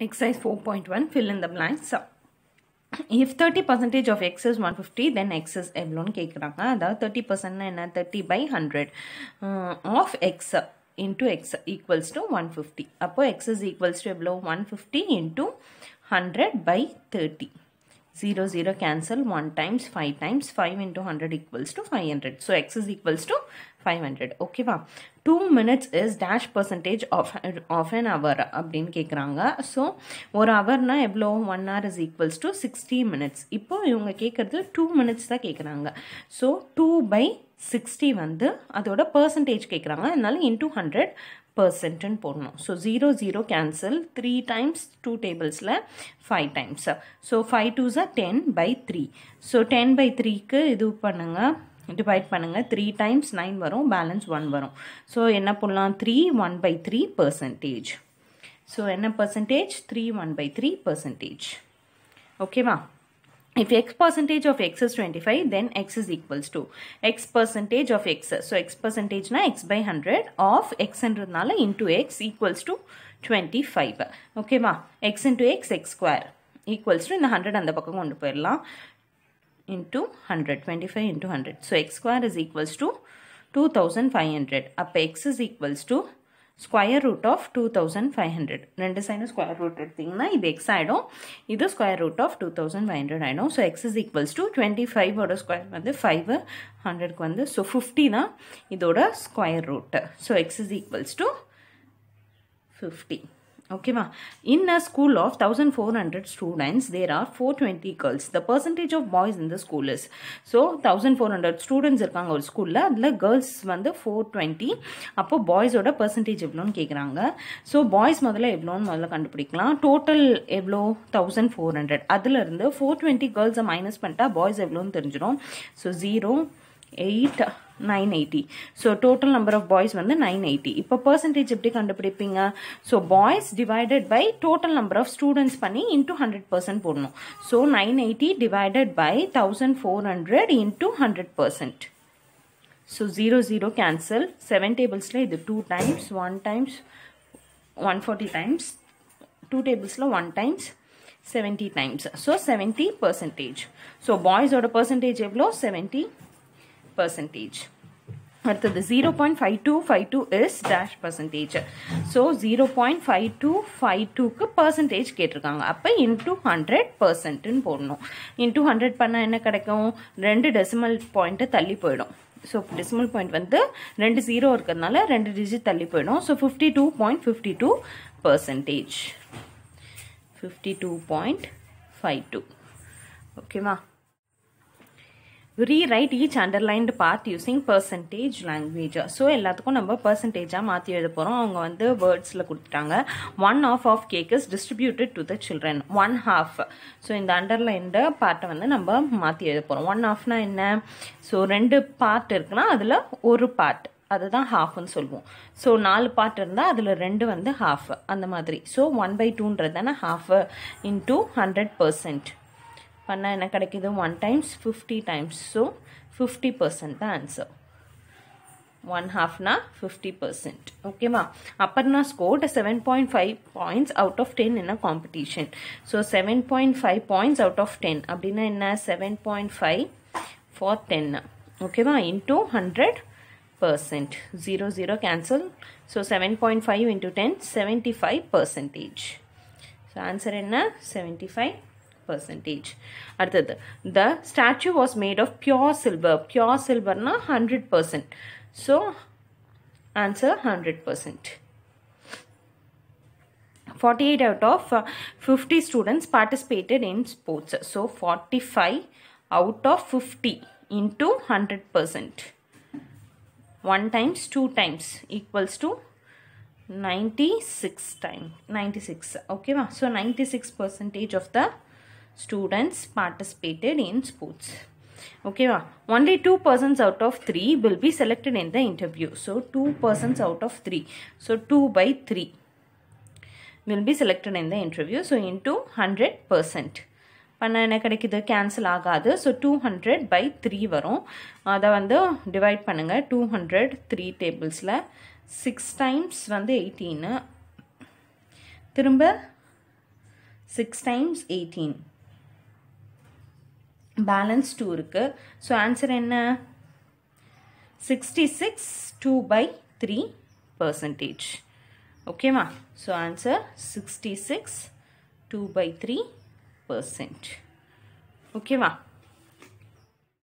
Exercise 4.1 fill in the blanks. If 30 percentage of x is 150 then x is எவ்வளோன்னு கேட்குறாங்க அதாவது thirty பர்சன்ட்னா என்ன thirty by hundred of X into X equals to one fifty அப்போ X is equals to எவ்வளோ one fifty into hundred by thirty 0 0 cancel 1 times 5 times 5 into 100 equals to 500 so x is equals to 500 okay va 2 minutes is dash percentage of of an hour அப்படின்னு கேட்குறாங்க so ஒரு ஹவர்னா எவ்வளோ one hour is equals to sixty minutes இப்போ இவங்க கேட்குறது two minutes தான் கேட்குறாங்க ஸோ டூ பை சிக்ஸ்டி வந்து அதோட பர்சன்டேஜ் கேட்குறாங்க அதனால இன்டூ ஹண்ட்ரட் பர்சன்ட்னு போடணும். So zero zero cancel three times two டேபிள்ஸில் five times so five டூஸா ten by three so ten by த்ரீக்கு இது பண்ணுங்கள் டிவைட் பண்ணுங்கள் த்ரீ டைம்ஸ் நைன் வரும். பேலன்ஸ் ஒன் வரும். ஸோ என்ன பண்ணலாம் three one by three percentage so என்ன percentage three one by three percentage ஓகேவா If x percentage of x is 25, then x is equals to x percentage of x. So, x percentage na x by 100 of x என்றதுனால into x equals to 25. Okay ma? x into x, x square equals to இந்த 100 அந்த பக்கம் கொண்டு போயிடலாம் into 100, 25 into 100. So, x square is equals to 2500. அப்ப x is equals to square root of two thousand five hundred ரெண்டு சைடும் square root எடுத்திங்கன்னா இது எக்ஸ் ஆகிடும் இது square root of two thousand five hundred ஆகிடும் so x is equals to twenty ஃபைவோட square வந்து five ஹண்ட்ரட்க்கு வந்து ஸோ ஃபிஃப்டி தான் இதோட square root so x is equals to fifty ஓகேவா in a school of thousand four hundred students there are four twenty girls the percentage of boys இந்த school is so thousand four hundred students இருக்காங்க ஒரு ஸ்கூலில் அதில் girls வந்து four twenty அப்போ பாய்ஸோட percentage எவ்வளோன்னு கேட்குறாங்க ஸோ பாய்ஸ் முதல்ல எவ்வளோன்னு முதல்ல கண்டுபிடிக்கலாம். டோட்டல் எவ்வளோ? தௌசண்ட் ஃபோர் ஹண்ட்ரட் அதுலேருந்து ஃபோர் டுவெண்ட்டி கேர்ள்ஸை மைனஸ் பண்ணிட்டா பாய்ஸ் எவ்வளோன்னு தெரிஞ்சிடும். So zero eight 980 so total number of boys வந்து 980 If a percentage எப்படி கண்டுபிடிப்பீங்க? So boys divided by total number of students Funny into 100% போடணும். So 980 divided by 1400 into 100% so 00 cancel. 7 tablesல the 2 times 1 times 140 times. 2 tablesல 1 times 70 times. So 70 percentage. So boys ஓட percentage எவ்வளவு 70 percentage. அடுத்தது zero point five two five two is dash percentage so zero point five two five டூக்கு percentage கேட்டிருக்காங்க. அப்போ into hundred பர்சன்ட்னு போடணும். Into hundred பண்ணால் என்ன கிடைக்கும்? ரெண்டு டெசிமல் பாயிண்ட்டு தள்ளி போயிடும். ஸோ டெசிமல் பாயிண்ட் வந்து ரெண்டு ஜீரோ இருக்கிறதுனால ரெண்டு டிஜிட் தள்ளி போயிடும். So fifty two point fifty two percentage fifty two point five two ஓகேவா rewrite each underlined part using percentage language so எல்லாத்துக்கும் நம்ம பர்சன்டேஜாக மாற்றி எழுத போகிறோம் அவங்க வந்து வேர்ட்ஸில் கொடுத்துட்டாங்க. One of of cake is distributed to the children one half so இந்த அண்டர்லைன்டு பார்ட்டை வந்து நம்ம மாற்றி எழுத போகிறோம் ஒன் ஹாஃப்னா என்ன? ஸோ ரெண்டு பார்ட் இருக்குன்னா அதில் ஒரு பார்ட் அதுதான் ஹாஃப்னு சொல்லுவோம். ஸோ நாலு பார்ட் இருந்தால் அதில் ரெண்டு வந்து ஹாஃப் அந்த மாதிரி. ஸோ ஒன் பை டூன்றது தானே ஹாஃப் இன்டூ ஹண்ட்ரட் பர்சன்ட் பண்ணால் என்ன கிடைக்குது one times fifty times so fifty percent தான் ஆன்சர் ஒன் ஹாஃப்னா ஃபிஃப்டி பர்சன்ட் ஓகேவா Aparna scored seven point five points out of ten in a competition so seven point five points out of ten அப்படின்னா என்ன seven point five for ten ஓகேவா into hundred percent 0 0 cancel so 7.5 into 10 75 percentage so answer என்ன 75 percentage அடுத்தது the statue was made of pure silver pure silver na 100 percent so answer 100 percent 48 out of uh, 50 students participated in sports so 45 out of 50 into 100 percent 1 times 2 times equals to 96 time 96 okay ma? so 96 percentage of the students participated in sports okay ma? only 2 persons out of 3 will be selected in the interview so 2 persons out of 3 so 2 by 3 will be selected in the interview so into 100 percent பண்ணால் என்ன கிடைக்குது cancel ஆகாது so two hundred by three வரும் அதை வந்து divide பண்ணுங்கள் two hundred three டேபிள்ஸில் six times வந்து எயிட்டீனு திரும்ப six times eighteen balance two இருக்குது ஸோ ஆன்சர் என்ன? Sixty six two by three percentage ஓகேவா so answer sixty six two by three percent ஓகேவா